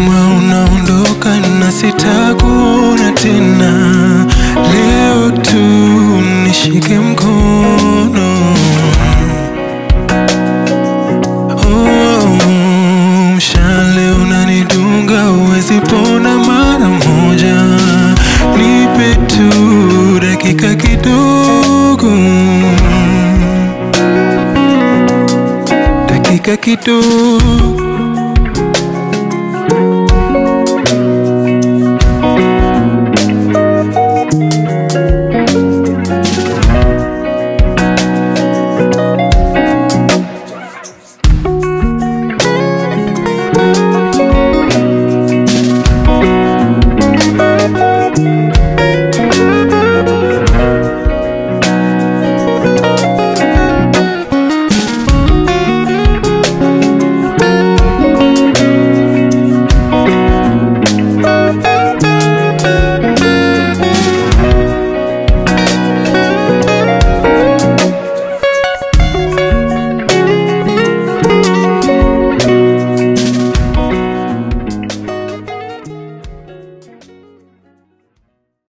kama unaondoka na sitakuona tena. Leo tu nishike mkono. Oh, mshale unanidunga uwezi pona mara moja. Nipe tu dakika kidogo. Dakika kidogo.